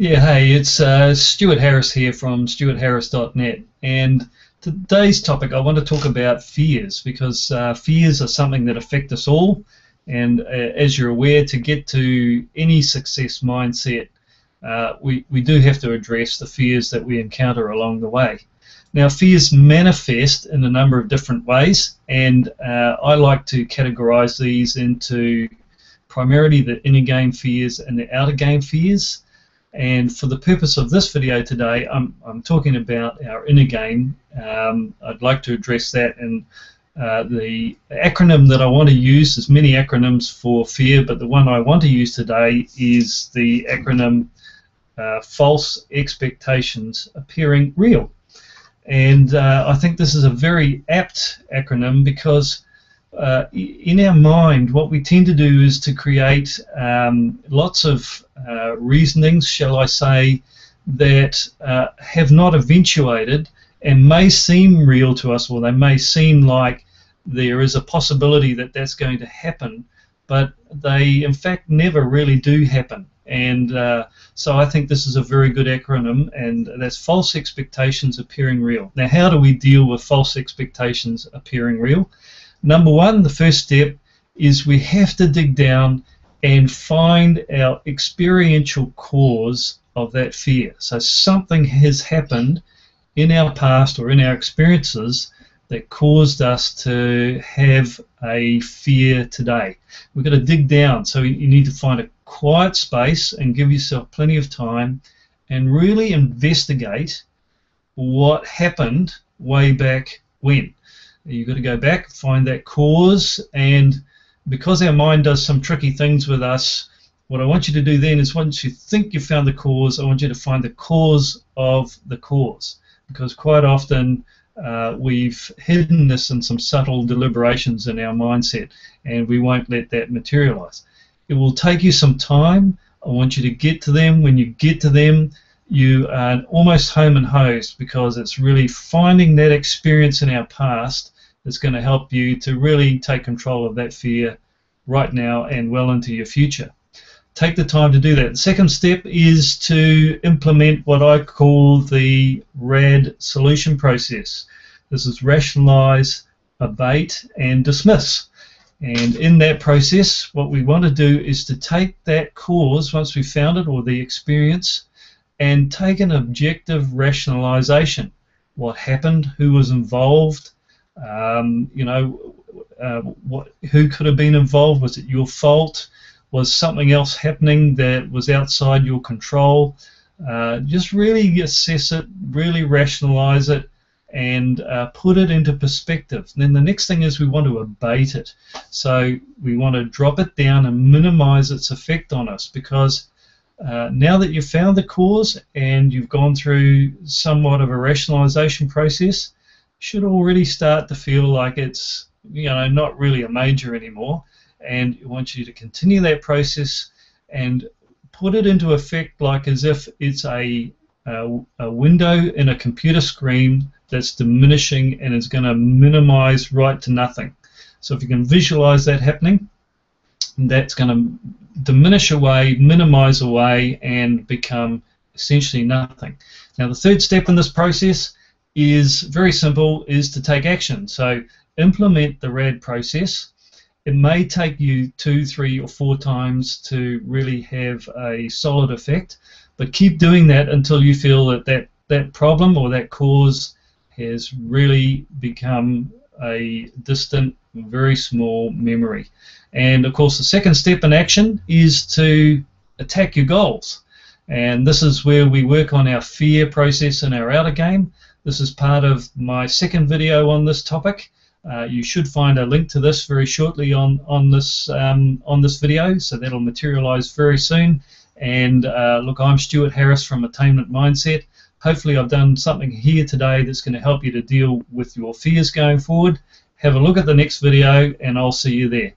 Yeah, hey, it's uh, Stuart Harris here from stuartharris.net, and today's topic I want to talk about fears because uh, fears are something that affect us all, and uh, as you're aware, to get to any success mindset, uh, we, we do have to address the fears that we encounter along the way. Now, fears manifest in a number of different ways, and uh, I like to categorize these into primarily the inner game fears and the outer game fears. And for the purpose of this video today, I'm, I'm talking about our inner game. Um, I'd like to address that and uh, the acronym that I want to use, there's many acronyms for fear, but the one I want to use today is the acronym uh, False Expectations Appearing Real. And uh, I think this is a very apt acronym because uh, in our mind, what we tend to do is to create um, lots of uh, reasonings, shall I say, that uh, have not eventuated and may seem real to us, or they may seem like there is a possibility that that's going to happen, but they in fact never really do happen. And uh, so I think this is a very good acronym, and that's false expectations appearing real. Now, how do we deal with false expectations appearing real? Number one, the first step is we have to dig down and find our experiential cause of that fear. So something has happened in our past or in our experiences that caused us to have a fear today. We've got to dig down. So you need to find a quiet space and give yourself plenty of time and really investigate what happened way back when. You've got to go back, find that cause, and because our mind does some tricky things with us, what I want you to do then is once you think you've found the cause, I want you to find the cause of the cause. Because quite often uh, we've hidden this in some subtle deliberations in our mindset, and we won't let that materialize. It will take you some time. I want you to get to them. When you get to them, you are almost home and hosed because it's really finding that experience in our past that's going to help you to really take control of that fear right now and well into your future. Take the time to do that. The second step is to implement what I call the RAD solution process. This is rationalize, abate, and dismiss. And in that process, what we want to do is to take that cause, once we've found it, or the experience, and take an objective rationalization. What happened, who was involved, um, you know, uh, what, who could have been involved? Was it your fault? Was something else happening that was outside your control? Uh, just really assess it, really rationalize it, and uh, put it into perspective. And then the next thing is we want to abate it. So we want to drop it down and minimize its effect on us because uh, now that you've found the cause and you've gone through somewhat of a rationalization process, should already start to feel like it's you know not really a major anymore. And we want you to continue that process and put it into effect like as if it's a, a, a window in a computer screen that's diminishing and is going to minimize right to nothing. So if you can visualize that happening that's going to diminish away minimize away and become essentially nothing now the third step in this process is very simple, is to take action. So implement the RAD process. It may take you two, three, or four times to really have a solid effect, but keep doing that until you feel that that, that problem or that cause has really become a distant, very small memory. And of course, the second step in action is to attack your goals. And this is where we work on our fear process in our outer game. This is part of my second video on this topic. Uh, you should find a link to this very shortly on on this um, on this video, so that'll materialize very soon. And uh, look, I'm Stuart Harris from Attainment Mindset. Hopefully, I've done something here today that's going to help you to deal with your fears going forward. Have a look at the next video, and I'll see you there.